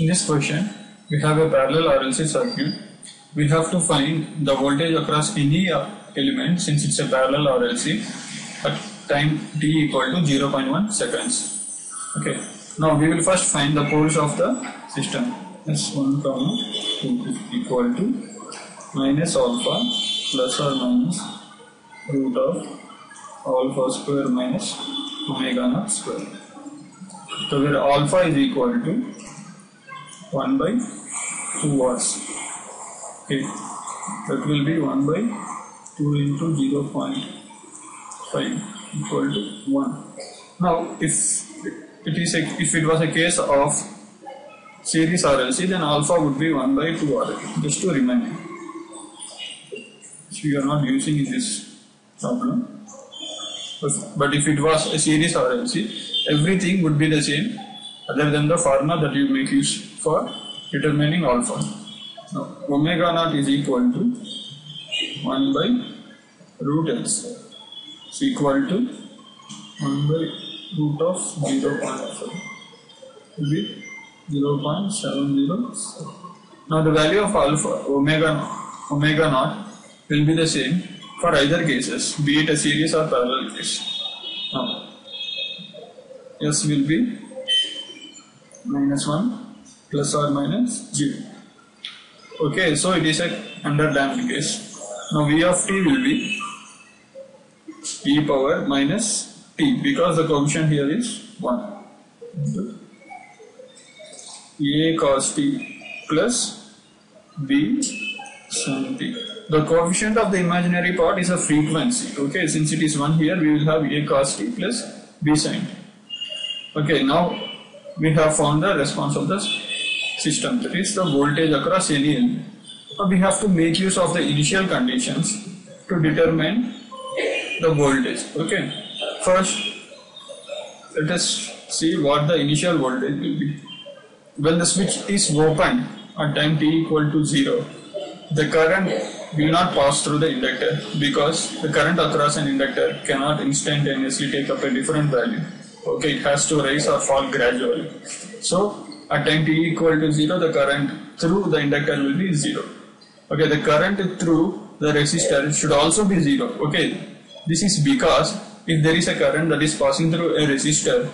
In this question, we have a parallel RLC circuit. We have to find the voltage across any uh, element since it's a parallel RLC at time t equal to 0.1 seconds. Okay. Now we will first find the poles of the system. S1 comma 2 is equal to minus alpha plus or minus root of alpha square minus omega naught square. So where alpha is equal to 1 by 2 watts. Okay, that will be 1 by 2 into 0.5 equal to 1. Now, if it is a, if it was a case of series RLC, then alpha would be 1 by 2 RLC. Just to remind you. So you are not using in this problem. But, but if it was a series RLC, everything would be the same other than the formula that you make use for determining alpha. Now, omega naught is equal to 1 by root square. It's equal to 1 by root of 0 0.5 with 0.707. Now the value of alpha omega omega naught will be the same for either cases, be it a series or parallel case. Now, S will be minus 1 plus or minus 0. Okay, so it is a under damped case. Now V of t will be e power minus t because the coefficient here is 1. A cos t plus B sin t. The coefficient of the imaginary part is a frequency. Okay, since it is 1 here, we will have A cos t plus B sin t. Okay, now we have found the response of the system, that is the voltage across any element. We have to make use of the initial conditions to determine the voltage. Okay, first let us see what the initial voltage will be. When the switch is open at time t equal to 0, the current will not pass through the inductor because the current across an inductor cannot instantaneously take up a different value. Okay, it has to rise or fall gradually. So, at time t equal to 0, the current through the inductor will be 0. Okay, the current through the resistor should also be 0. Okay, this is because if there is a current that is passing through a resistor,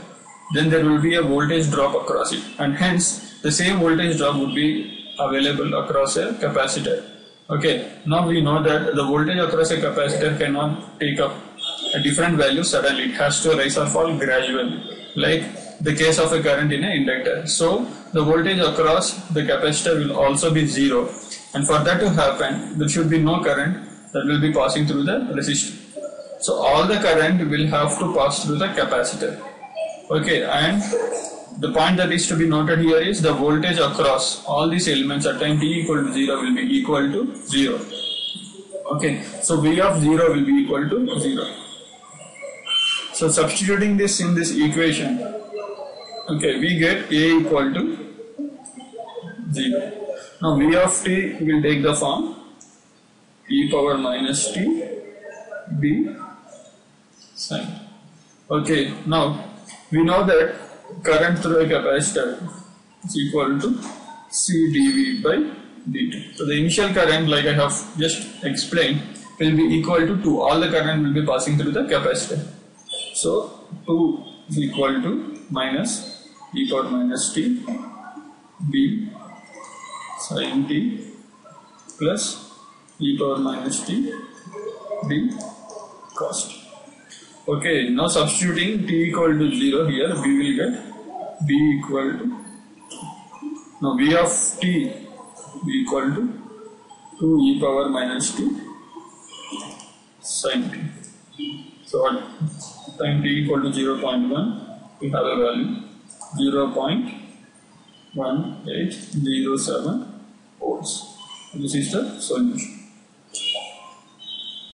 then there will be a voltage drop across it, and hence the same voltage drop would be available across a capacitor. Okay, now we know that the voltage across a capacitor cannot take up a different value suddenly, it has to rise or fall gradually, like the case of a current in an inductor. So, the voltage across the capacitor will also be zero, and for that to happen, there should be no current that will be passing through the resistor. So, all the current will have to pass through the capacitor. Okay, and the point that is to be noted here is the voltage across all these elements at time t equal to 0 will be equal to 0. Okay, so V of 0 will be equal to 0. So substituting this in this equation, okay, we get A equal to 0. Now V of t will take the form e power minus t b sin. Okay, now we know that current through a capacitor is equal to C dV by dt. So the initial current like I have just explained will be equal to 2. All the current will be passing through the capacitor. So 2 is equal to minus e power minus t b sin t plus e power minus t b cos t. Okay, now substituting t equal to 0 here, we will get b equal to, now v of t b equal to 2 e power minus t sin t. So at time t equal to 0 0.1, we have a value 0 0.1807 volts. This is the solution.